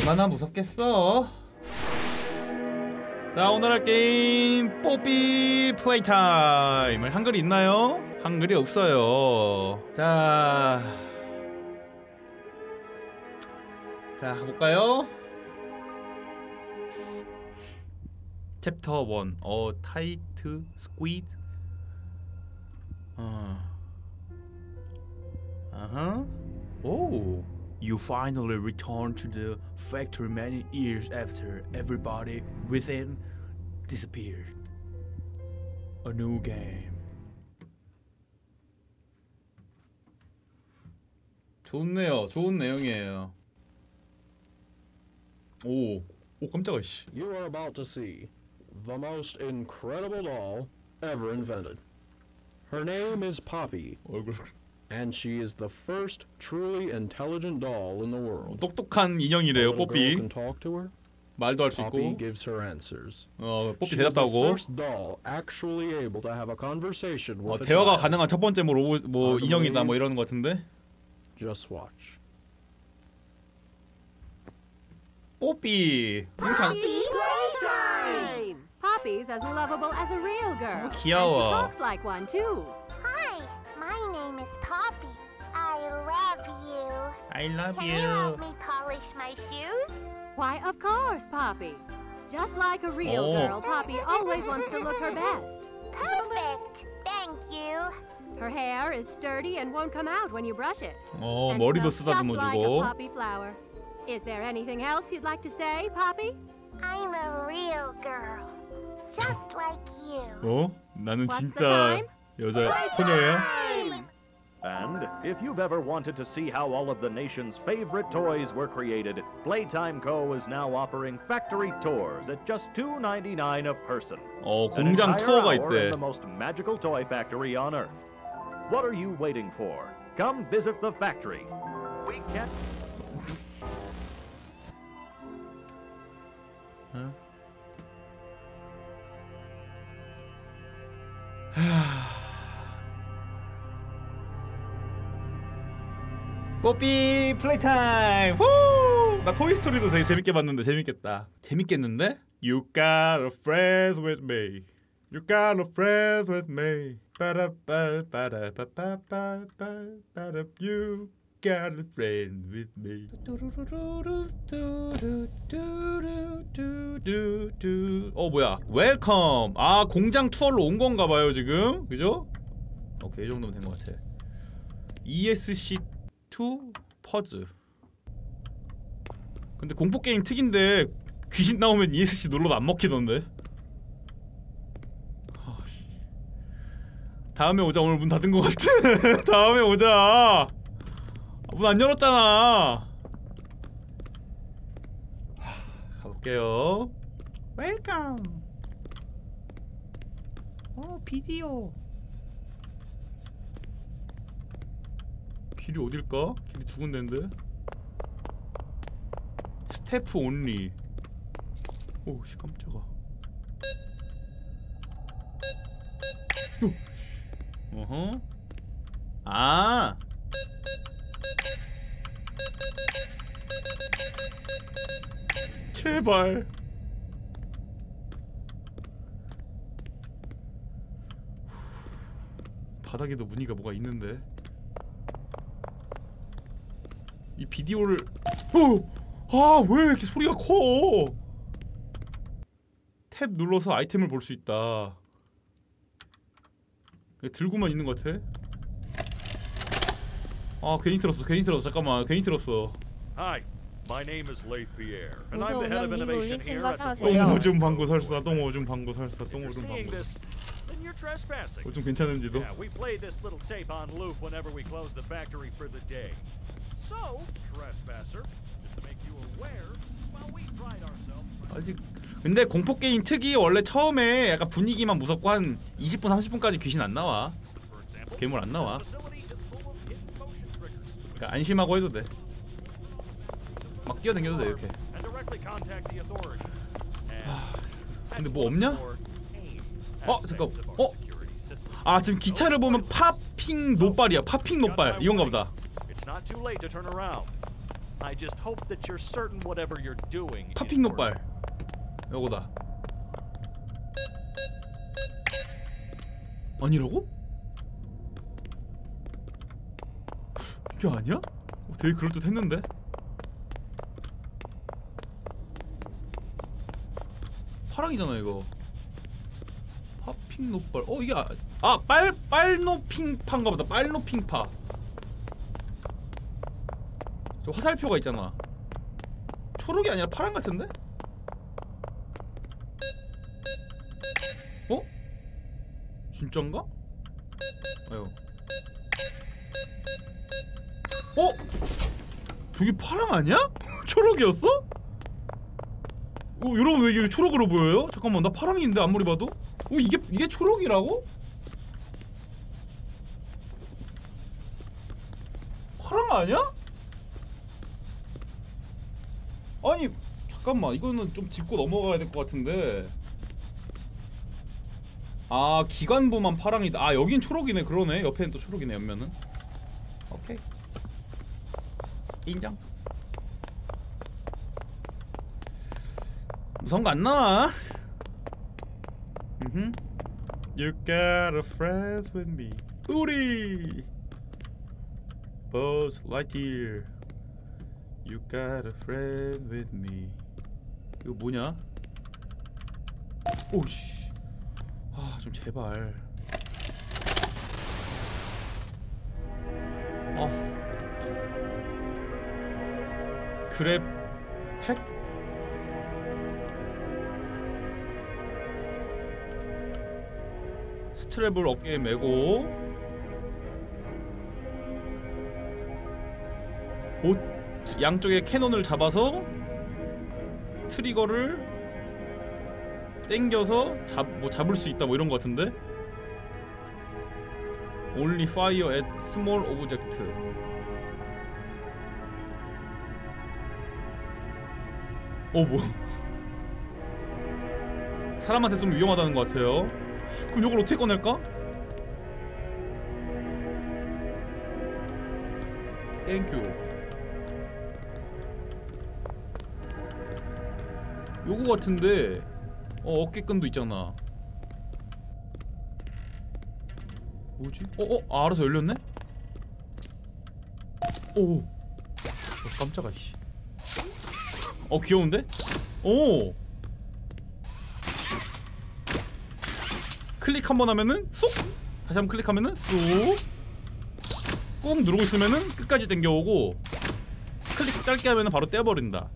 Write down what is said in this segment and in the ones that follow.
얼마나 무섭겠어? 자 오늘 할 게임 뽀삐 플레이 타임을 한글이 있나요? 한글이 없어요. 자... 자 가볼까요? 챕터 1 A Tight Squeeze 어. 아하. 오 You finally return to the factory many years after everybody within disappeared. A new game. 좋네요. 좋은 내용이에요. 오, 오 깜짝아 씨. You are about to see the most incredible doll ever invented. Her name is Poppy, 얼굴 and she is the first truly intelligent doll in the world. 똑똑한 인형이래요. 뽀삐 can talk to her. 말도 할수 Poppy 있고. gives her answers. 어, 뽀삐 She is 대답도 the 하고. first doll actually able to have a conversation 어, with a 대화가. 가능한 첫 번째 뭐 로봇 뭐 인형이다 뭐. 이러는 것 같은데. Just watch. 뽀삐. 이렇게 Playtime! Poppy's as lovable as a real girl. 어, 귀여워. And she talks like one too. I love Can you help me polish my shoes? Why, of course, Poppy. Just like a real Oh. girl, Poppy always wants to look her best. Perfect. Thank you. Her hair is sturdy and won't come out when you brush it. 어, and 머리도 smells just like a 쓰다듬어주고. poppy flower. Is there anything else you'd like to say, Poppy? I'm a real girl. Just like you. 어? 나는 What's the 진짜 time? 여자 소녀예요? And if you've ever wanted to see how all of the nation's favorite toys were created, Playtime Co. is now offering factory tours at just $2.99 a person. 어, An 공장 entire 투어가 hour 있대. in the most magical toy factory on Earth. What are you waiting for? Come visit the factory. We can't. 뽀삐 플레이 타임! 후! 나 토이스토리도 되게 재밌게 봤는데 재밌겠다. 재밌겠는데? You got a friend with me. You got a friend with me. 빠라빠 빠라빠빠빠빠 빠라 You got a friend with me. 어 뭐야? Welcome. 아 공장 투어로 온 건가 봐요 지금. 그죠? 오케이 이 정도면 된 것 같아. ESC to pause. 근데 공포 게임 특인데 귀신 나오면 ESC 눌러도 안 먹히던데. 아, 씨. 다음에 오자 오늘 문 닫은 것 같아. 다음에 오자. 문 안 열었잖아. 하, 가볼게요. Welcome. 어 비디오. 길이 어딜까? 길이 두 군데인데. Staff only. 오씨 깜짝아. 요. 어허. 아. 제발. 바닥에도 무늬가 뭐가 있는데. 이 비디오를 어! 아, 왜 이렇게 소리가 커? 탭 눌러서 아이템을 볼 수 있다. 들고만 있는 것 같아. 아, 괜히 들었어. 괜히 들었어. 잠깐만. 괜히 들었어. Hi, my name is Leith Pierre, and I'm the head of 놈 innovation here at the 생각하세요. 똥오줌 방구 설사. 똥오줌 방구 설사. 똥오줌 you're seeing 방구. this, then you're trespassing. 어, 좀 괜찮은지도. Yeah, we play this little tape on loop whenever we close the factory for the day. So, trespasser, just to make you aware, while we pride ourselves. 아직 근데 공포 게임 특이 원래 처음에 약간 분위기만 무섭고 한 20분 30분까지 귀신 안 나와. 괴물 안 나와. 그러니까 안심하고 해도 돼. 막 뛰어다녀도 돼 이렇게. 근데 뭐 없냐? 어, 잠깐. 어? 아 지금 기차를 보면 파핑 노발이야. 파핑 노발 이건가 보다. Not too late to turn around. I just hope that you're certain whatever you're doing. 팝핑 노빨 요거다 아니라고? 이게 아니야? 어, 되게 그럴듯했는데 파랑이잖아 이거 팝핑 노빨 어 이게 아빨 빨노핑파인가 보다 빨노핑파 저 화살표가 있잖아 초록이 아니라 파란 같은데? 어? 진짠가? 아유. 어? 저기 파랑 아니야? 초록이었어? 어, 여러분 왜 이게 초록으로 보여요? 잠깐만 나 파랑인데 아무리 봐도? 어 이게 이게 초록이라고? 파랑 아니야? 아니 잠깐만 이거는 좀 짚고 넘어가야 될 것 같은데. 아 기관부만 파랑이다. 아 여긴 초록이네. 그러네. 옆에는 또 초록이네 옆면은. 오케이. 인정. 무서운 거 안 나와. You got a friend with me. 우리. Buzz Lightyear You got a friend with me. 이거 뭐냐? 오씨. 아, 좀 제발. 어. 그랩 팩? 스트랩을 어깨에 메고 옷 양쪽에 캐논을 잡아서 트리거를 땡겨서 잡, 뭐 잡을 수 있다 뭐 이런 거 같은데 Only fire at small object 어 뭐? 사람한테 쏘면 위험하다는 것 같아요 그럼 이걸 어떻게 꺼낼까? Thank you 요거 같은데 어 어깨끈도 있잖아 뭐지? 어? 어? 아, 알아서 열렸네? 오 어, 깜짝아 씨. 어 귀여운데? 오 클릭 한 번 하면은 쏙 다시 한번 클릭하면은 쏙꾹 누르고 있으면은 끝까지 당겨오고 클릭 짧게 하면은 바로 떼버린다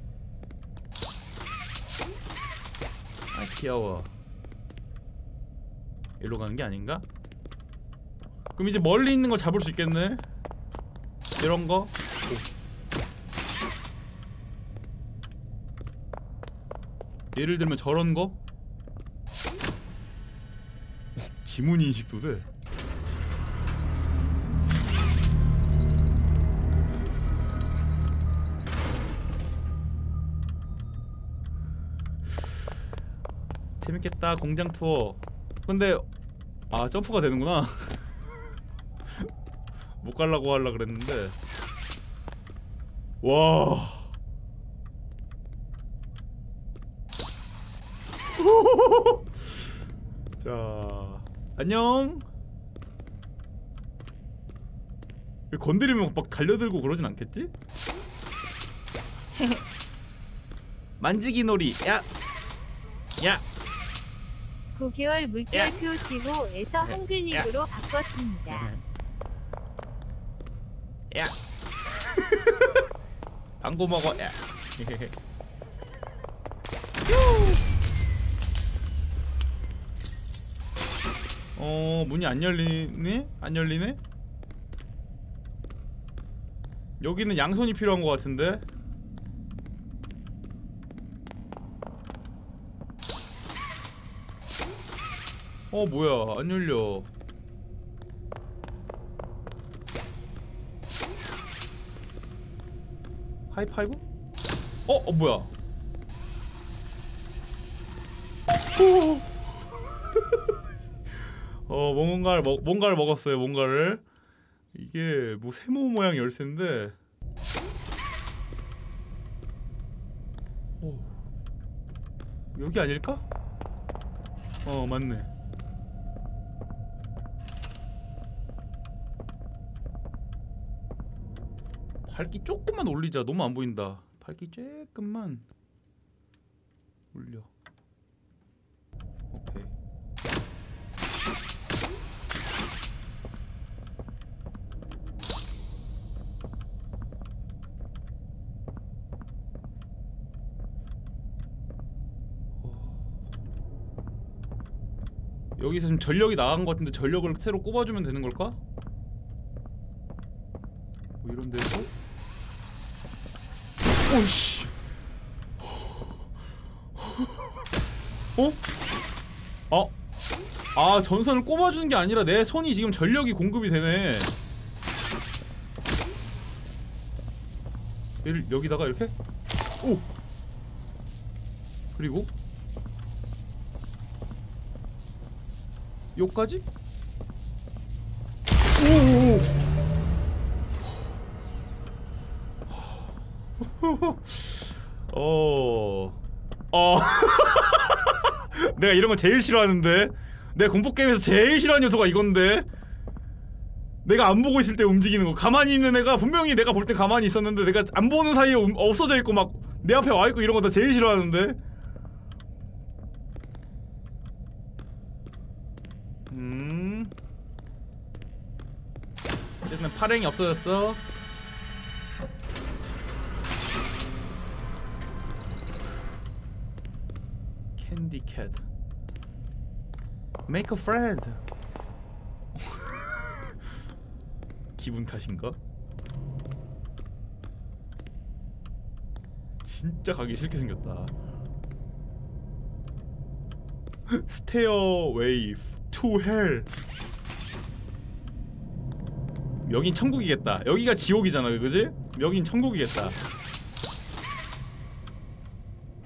귀여워. 일로 가는 게 아닌가? 그럼 이제 멀리 있는 걸 잡을 수 있겠네. 이런 거? 오. 예를 들면 저런 거? 지문 인식도 돼 재밌겠다 공장 투어 근데 아 점프가 되는구나 못 갈라고 하려 그랬는데 와 자 안녕 건드리면 막 달려들고 그러진 않겠지? 만지기 놀이 야! 야! 9개월 물결표 지호에서 한글릭으로 바꿨습니다. 야. 방구 먹어. 야. 어 문이 안 열리네? 안 열리네? 여기는 양손이 필요한 것 같은데. 어 뭐야 안 열려. 하이파이브? 어? 어 뭐야? 오! 어 뭔가를 먹 뭔가를 먹었어요 뭔가를 이게 뭐 세모 모양 열쇠인데 오. 여기 아닐까? 어 맞네. 밝기 조금만 올리자. 너무 안 보인다. 밝기 조금만 올려. 오케이. 여기서 지금 전력이 나간 것 같은데 전력을 새로 꼽아주면 되는 걸까? 뭐 이런 데서? 오씨. 어? 어? 아 전선을 꼽아주는 게 아니라 내 손이 지금 전력이 공급이 되네. 얘를 여기다가 이렇게? 오. 그리고 요까지? 내가 이런 거 제일 싫어하는데. 내가 공포 게임에서 제일 싫어하는 요소가 이건데. 내가 안 보고 있을 때 움직이는 거. 가만히 있는 애가 분명히 내가 볼 때 가만히 있었는데 내가 안 보는 사이에 움- 없어져 있고 막 내 앞에 와 있고 이런 거나 제일 싫어하는데. 음. 어쨌든 파랭이 없어졌어. Candy Cat. Make a friend. 기분 탓인가? 진짜 가기 싫게 생겼다. Stairway to hell. 여긴 천국이겠다. 여기가 지옥이잖아, 그지? 여긴 천국이겠다.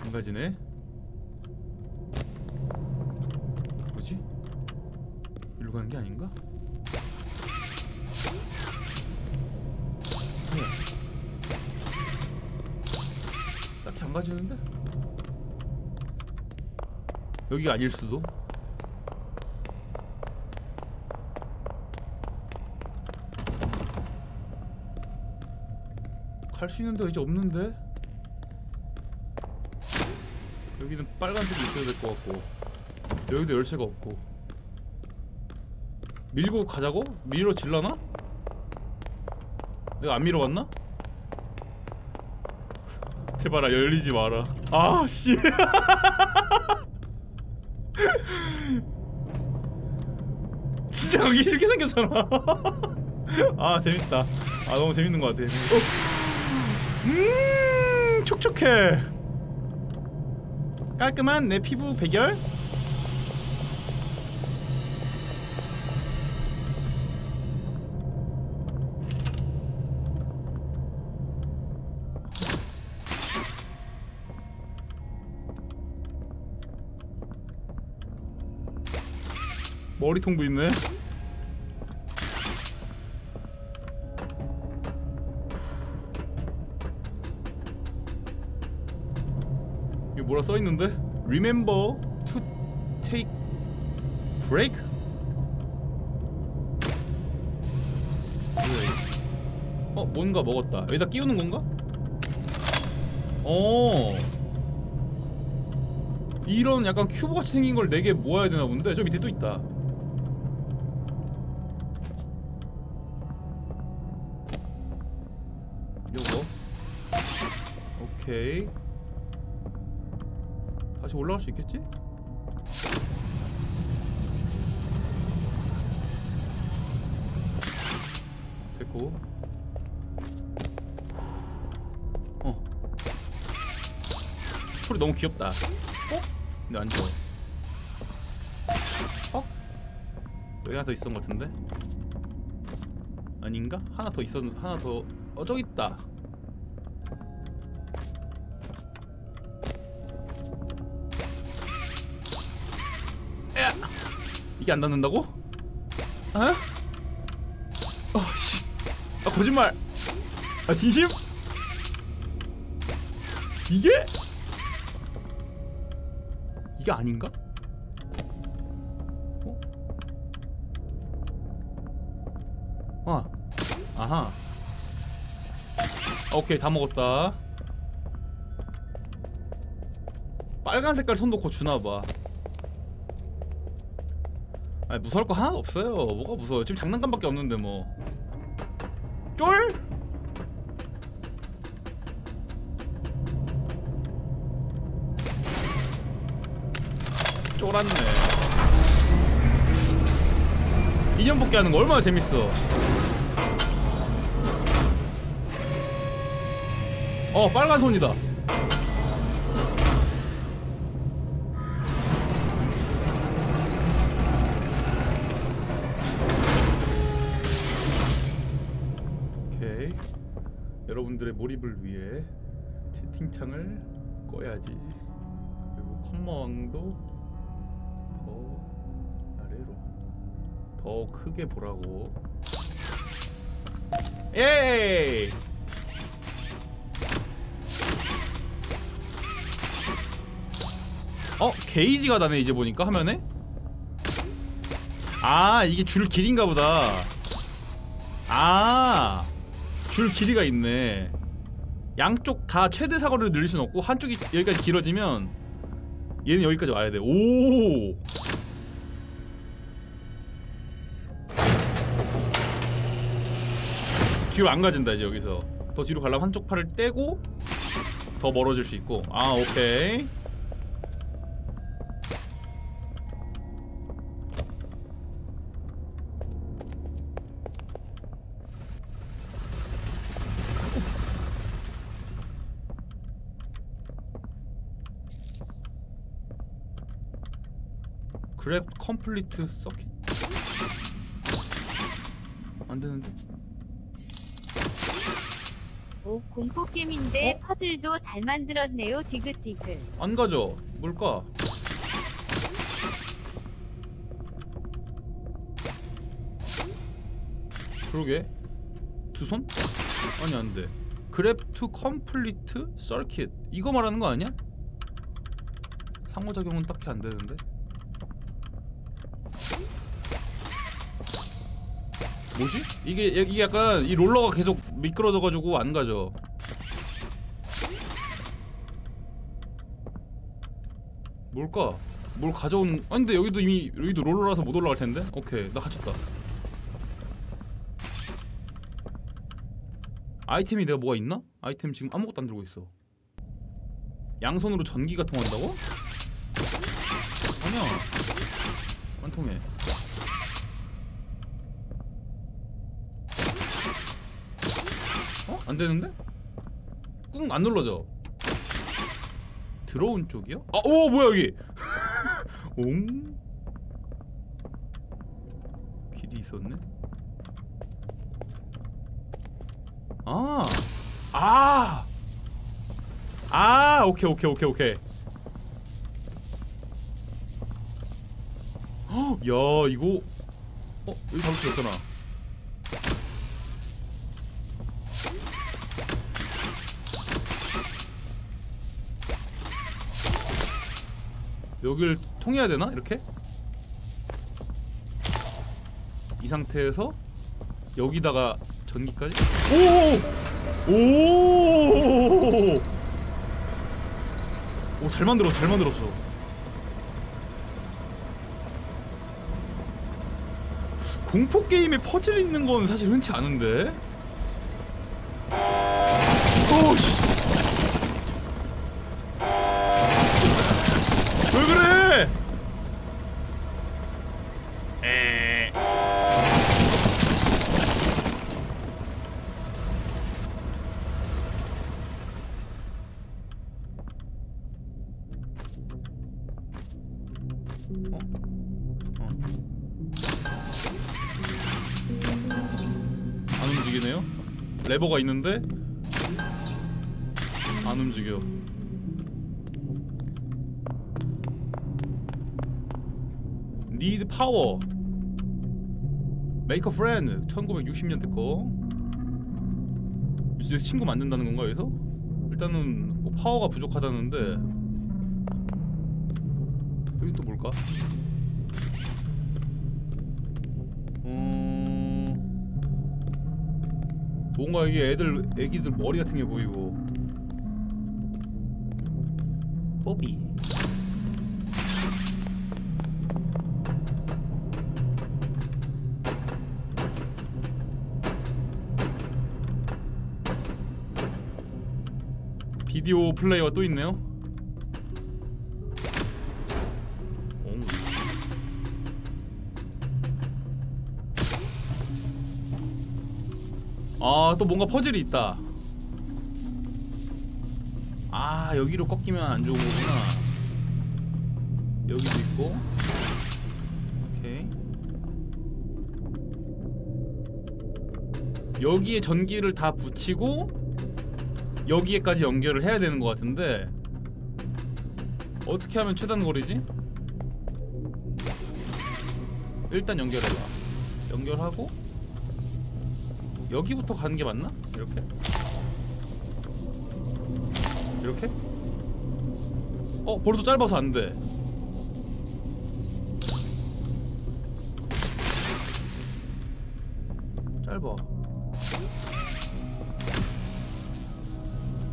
안 가지네. 딱히 안 가지는데? 여기가 아닐 수도. 갈 수 있는 데가 이제 없는데? 여기는 빨간색이 있어야 될 것 같고 여기도 열쇠가 없고 밀고 가자고? 밀어 질라나? 내가 안 밀어 왔나? 제발아 열리지 마라. 아씨. 진짜 가기 싫게 생겼잖아. 아 재밌다. 아 너무 재밌는 것 같아. 어. 음 촉촉해. 깔끔한 내 피부 백열 머리통도 있네 이거 뭐라 써 있는데? Remember to take break? 어 뭔가 먹었다. 여기다 끼우는 건가? 어. 이런 약간 큐브 같이 생긴 걸네개 모아야 되나 본데 저 밑에 또 있다. 오케이. 다시 올라갈 수 있겠지? 됐고 어 소리 너무 귀엽다 어? 근데 안 좋아 어? 여기 하나 더 있었던 것 같은데? 아닌가? 하나 더 있었 하나 더 어 저기 있다 이게 안 닿는다고? 어? 어, 씨. 아, 거짓말. 아, 진심? 이게? 이게 아닌가? 어? 아, 아하. 오케이 다 먹었다. 빨간 색깔 손 놓고 주나봐. 아 무서울 거 하나도 없어요. 뭐가 무서워? 지금 장난감밖에 없는데 뭐. 쫄? 쫄았네. 인형 뽑기 하는 거 얼마나 재밌어. 어 빨간 손이다. 여러분들의 몰입을 위해 채팅창을 꺼야지. 그리고 컴마왕도 더 아래로 더 크게 보라고. 에이! 어 게이지가 나네 이제 보니까 화면에. 아 이게 줄 길인가 보다. 아, 줄 길이가 있네. 양쪽 다 최대 사거리를 늘릴 수는 없고 한쪽이 여기까지 길어지면 얘는 여기까지 와야 돼. 오. 뒤로 안 가진다 이제 여기서 더 뒤로 가려면 한쪽 팔을 떼고 더 멀어질 수 있고 아 오케이 grab complete circuit 안 되는데 오 공포 게임인데 어? 퍼즐도 잘 만들었네요. 디귿디귿. 안 가져 뭘까 그러게 두 손? 아니 안돼 grab to complete circuit 이거 말하는 거 아니야? 상호작용은 딱히 안 되는데 뭐지? 이게 이게 약간 이 롤러가 계속 미끄러져 가지고 안 가져 뭘까? 뭘 가져온 아니 근데 여기도 이미 여기도 롤러라서 못 올라갈 텐데 오케이 나 갇혔다 아이템이 내가 뭐가 있나? 아이템 지금 아무것도 안 들고 있어 양손으로 전기가 통한다고? 아니야 안 통해 안 되는데? 꾹 안 눌러져 들어온 쪽이요? 아, 오 뭐야 여기? 옹? 길이 있었네. 아, 아, 아, 오케이 오케이 오케이 오케이. 헉, 야 이거, 어 여기 잡을 수 없잖아. 여길 통해야 되나 이렇게? 이 상태에서 여기다가 전기까지 오! 오! 오, 잘 만들었어. 잘 만들었어. 공포 게임에 퍼즐 있는 건 사실 흔치 않은데. 오 씨. 레버가 있는데 안 움직여. Need power. Make a friend. 1960년대 거. 이제 친구 만든다는 건가 여기서? 일단은 뭐 파워가 부족하다는데 여기 또 뭘까? 뭔가 이게 애들 애기들 머리 같은 게 보이고. 뽀비. 비디오 플레이어가 또 있네요. 아, 또 뭔가 퍼즐이 있다. 아, 여기로 꺾이면 안 좋은 거구나. 여기도 있고. 오케이. 여기에 전기를 다 붙이고 여기에까지 연결을 해야 되는 것 같은데 어떻게 하면 최단 거리지? 일단 연결해봐 연결하고 여기부터 가는 게 맞나? 이렇게? 이렇게? 어 벌써 짧아서 안 돼 짧아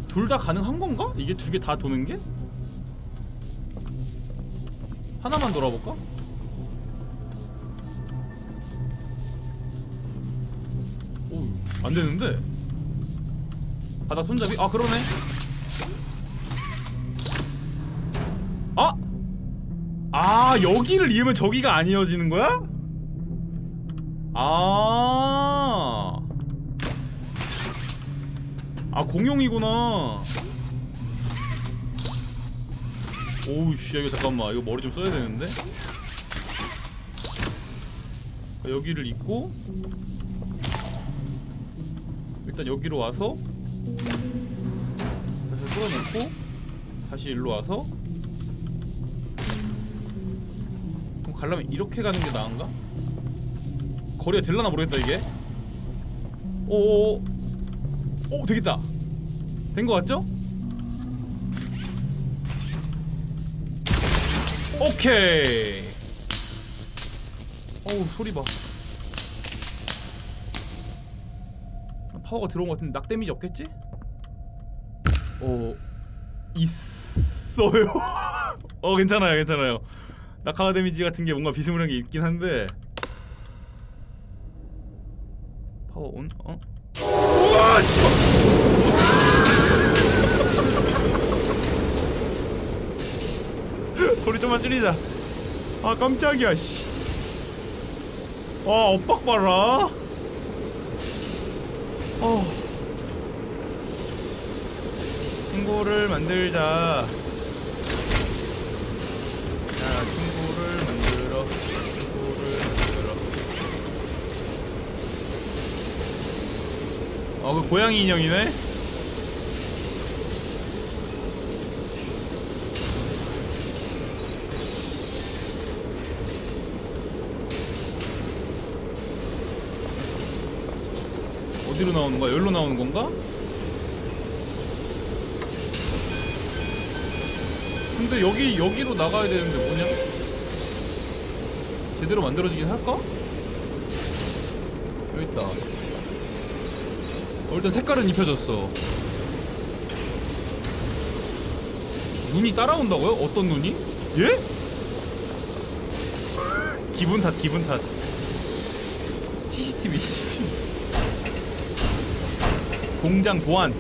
둘 다 가능한 건가? 이게 두 개 다 도는 게? 하나만 돌아볼까? 안 되는데. 바닥 손잡이? 아, 그러네. 아! 아, 여기를 이으면 저기가 안 이어지는 거야? 아. 아 공용이구나 오우 씨 이거 잠깐만 이거 머리 좀 써야 되는데 자, 여기를 입고 일단 여기로 와서 다시 끌어놓고 다시 일로 와서 그럼 가려면 이렇게 가는 게 나은가? 거리가 될라나 모르겠다 이게. 오오오. 오 되겠다. 된 거 같죠? 오케이. 어우 소리 봐 파워가 들어온 거 같은데 낙 데미지 없겠지? 어 있어요 어 괜찮아요 괜찮아요 낙하가 데미지 같은 게 뭔가 비스무리한 게 있긴 한데 파워 온? 어? 우와 소리 좀만 줄이자 아 깜짝이야 씨. 와 엇박 봐라 어. 친구를 만들자. 자 친구를 만들어. 친구를 만들어. 어 그 고양이 인형이네 나오는 거야? 여기로 나오는 건가? 근데 여기 여기로 나가야 되는데 뭐냐? 제대로 만들어지긴 할까? 여기 있다. 어, 일단 색깔은 입혀졌어. 눈이 따라온다고요? 어떤 눈이? 예? 기분 탓, 기분 탓. CCTV. 공장 보안.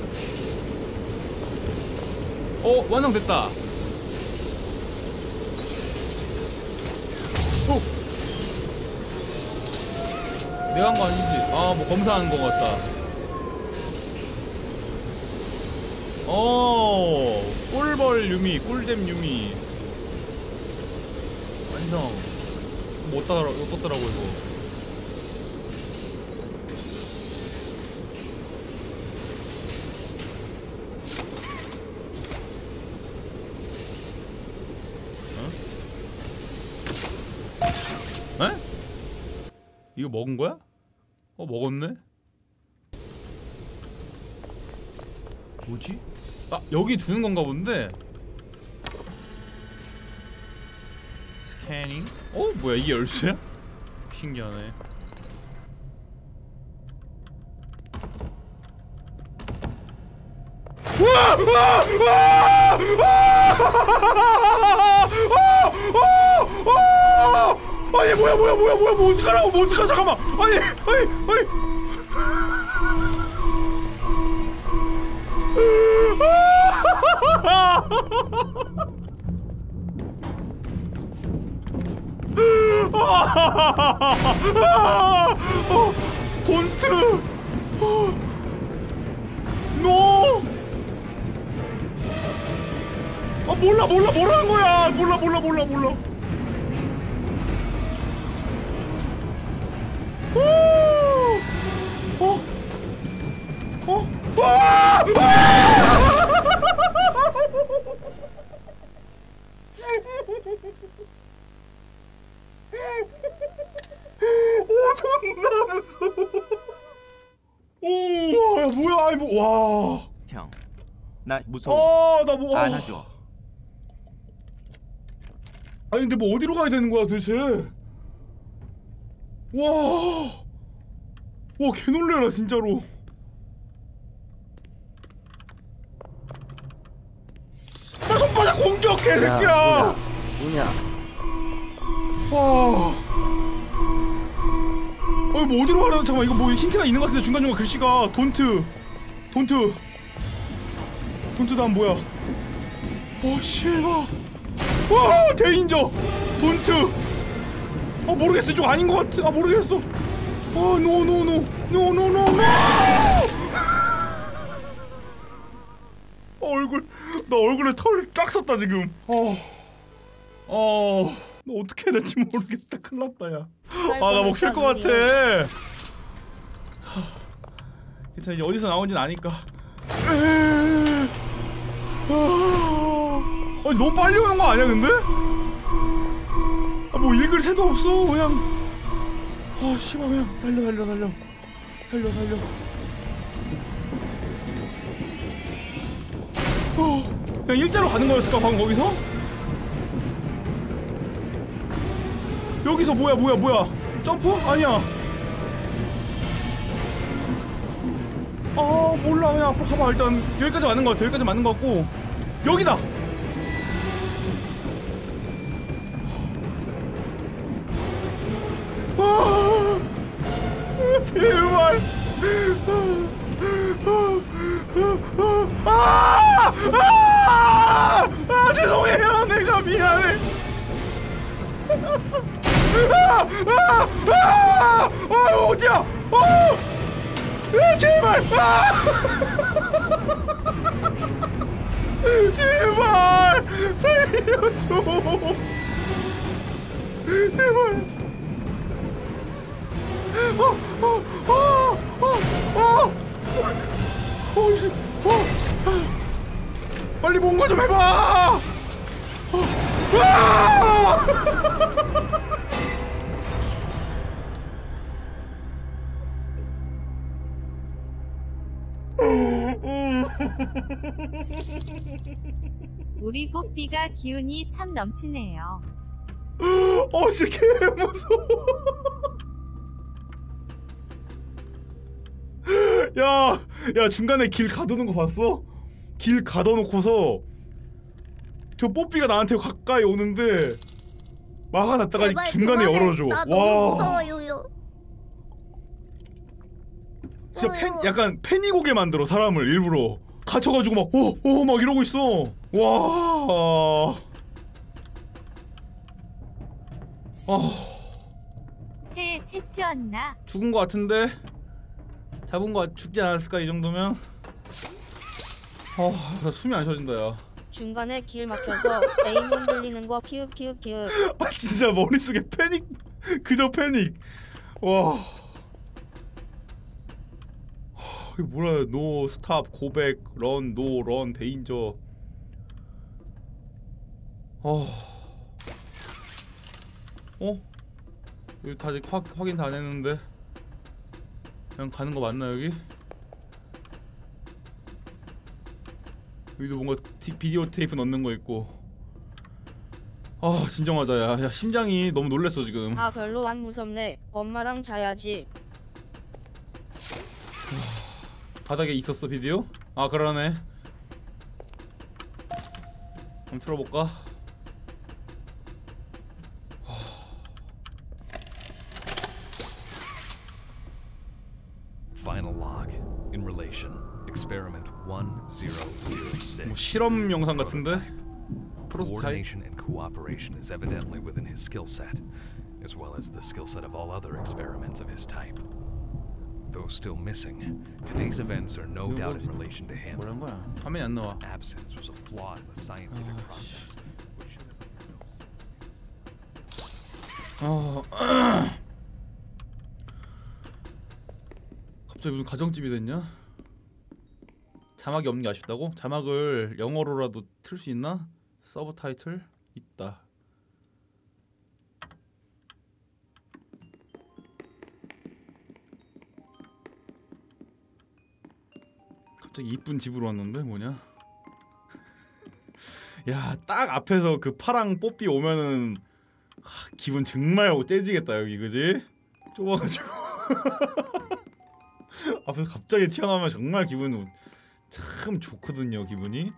어, 완성됐다. 어. 내가 한 거 아니지? 아, 뭐 검사하는 거 같다. 어, 꿀벌 유미, 꿀잼 유미. 완성. 뭐 어떠더라, 어떻더라고 이거. 먹은 거야? 어 먹었네? 뭐지? 아 여기 두는 건가 본데 패닝? 어 뭐야 이게 열쇠야? 신기하네. 와! 와! 와! 와! 와! 아니 뭐야 뭐야 뭐야 뭐야 뭐 어떡하라고 뭐 어떡하 잠깐만. 아니 아니 아니. 어, 돈트 어, 노. 아 몰라 몰라 뭐라는 거야. 몰라 몰라 몰라 몰라 어? 어? 와! 오 존나 무서워. 오, 야, 뭐야, 아이 뭐, 와. 형, 나 무서워. 아, 나 뭐. 아. 안아줘. 아니 근데 뭐 어디로 가야 되는 거야 도대체? 와, 와 개놀래라 진짜로. 나 손바닥 공격 개새끼야. 뭐냐? 와. 어이 뭐 어디로 가려? 잠깐만 이거 뭐 힌트가 있는 것 같은데 중간 중간 글씨가 don't, don't, don't 다음 뭐야? 어 씨발. 와 danger, don't. 어 모르겠어 이쪽 아닌 것 같아. 아 모르겠어. 어노노노 노노노노. 얼굴 나 얼굴에 털쫙 썼다 지금. 어. 어. 너 어떻게 해야 될지 모르겠다. 큰일 났다 야. 아나목쉴것 같아. 하, 괜찮아 이제 어디서 나온지는 아니까. 아, 아니 너무 빨리 오는 거 아니야 근데? 아 뭐 읽을 새도 없어 그냥. 아 씨발 그냥. 달려 달려 달려. 달려 달려. 어 그냥 일자로 가는 거였을까 방금 거기서? 여기서 뭐야 뭐야 뭐야? 점프? 아니야. 아 몰라. 그냥 앞으로 가봐. 일단 여기까지 맞는 거 같아. 여기까지 맞는 거 같고. 여기다 아, 아, 아 죄송해요 내가 미안해 아! 아! 아! 아! 어디야? 어! 아, 제발! 아! 제발! 살려줘! 제발! 어! 어! 어! 어! 어! 어! 씨, 어! 빨리 뭔가 좀 해봐! 어! 아! 우리 뽀삐가 기운이 참 넘치네요. 어, 진짜 개 무서워. 야, 야 중간에 길 가두는 거 봤어? 길 가둬놓고서 저 뽀삐가 나한테 가까이 오는데 막아놨다가 제발 중간에. 열어줘. 나 너무 와, 무서워요. 진짜 팬, 어휴. 약간 패닉오게 만들어 사람을 일부러 갇혀가지고 막 오, 오, 막 이러고 있어. 와, 아. 해 해치웠나? 죽은 거 같은데 잡은 거 같- 죽지 않았을까 이 정도면 아나 숨이 안 쉬어진다 야 중간에 길 막혀서 에임 흔들리는 거 키읔 키읔 키읔 아, 진짜 머릿속에 패닉 그저 패닉. 와. 하, 이게 뭐야 no stop go back run no run danger. 어 어? 여기 다 아직 확, 확인 다 안 했는데? 그냥 가는 거 맞나 여기? 여기도 뭔가 티, 비디오 테이프 넣는 거 있고 아 진정하자 야, 야 심장이 너무 놀랬어 지금 아 별로 안 무섭네. 엄마랑 자야지. 바닥에 있었어 비디오? 아 그러네 한번 틀어볼까? 실험 영상 같은데? 프로토타입? Coordination and cooperation is evidently within his skill set, as well as the skill set of all other experiments of his type. Though still missing, today's events are no doubt in relation to him. 뭐라는 거야? 화면이 안 나와 Absence was a flaw in the scientific Oh, process, 어... 갑자기 무슨 가정집이 됐냐? 자막이 없는 게 아쉽다고? 자막을 영어로라도 틀 수 있나? subtitle 있다. 갑자기 이쁜 집으로 왔는데 뭐냐? 야, 딱 앞에서 그 파랑 뽀삐 오면은 하, 기분 정말 째지겠다 여기 그지? 좁아가지고 앞에서 갑자기 튀어나오면 정말 기분 참 좋거든요 기분이.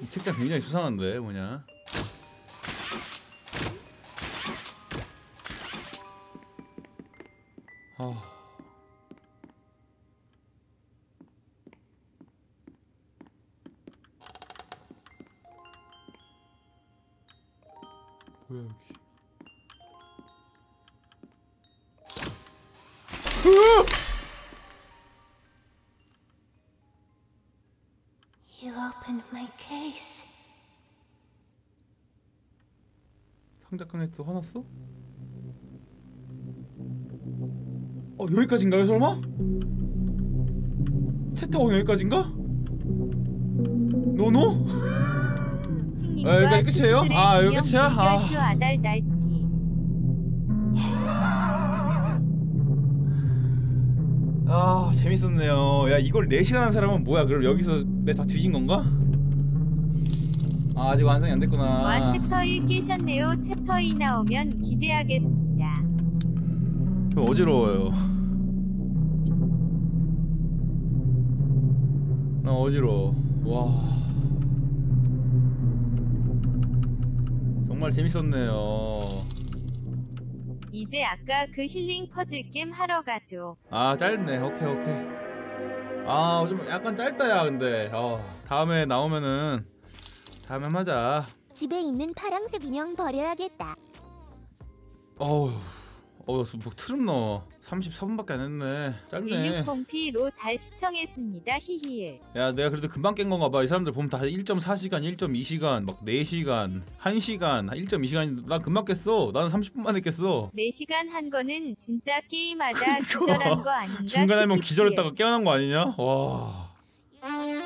이 책장 굉장히 수상한데 뭐냐. 아 뭐야 여기 You opened my case. 상자 꺼냈어 화났어? 어 여기까지인가요 설마? 채타원 여기까지인가? 노노? 아, 여기까지 끝이에요? 아, 여기 끝이야? 아. 아 재밌었네요 야 이걸 4시간 한 사람은 뭐야 그럼 여기서 내 다 뒤진 건가? 아 아직 완성이 안 됐구나 와 챕터 1 깨셨네요. 챕터 2 나오면 기대하겠습니다. 좀 어지러워요 나 어지러워 와 정말 재밌었네요. 이제 아까 그 힐링 퍼즐 게임 하러 가죠. 아 짧네. 오케이 오케이. 아 좀 약간 짧다 야 근데. 어 다음에 나오면은 다음에 하자. 집에 있는 파랑색 인형 버려야겠다. 어우 어우 뭐 트름 넣어. 34분밖에 안 했네. 짧네. 160p로 잘 시청했습니다. 히히. 야 내가 그래도 금방 깬 건가 봐 이 사람들 보면 다 1.4시간 1.2시간 막 4시간 1시간 1.2시간. 난 금방 깼어. 나는 30분 만에 깼어. 4시간 한 거는 진짜 게임하다 기절한 거 아닌가? 중간에 한명 키키키에. 기절했다가 깨어난 거 아니냐? 와. 음,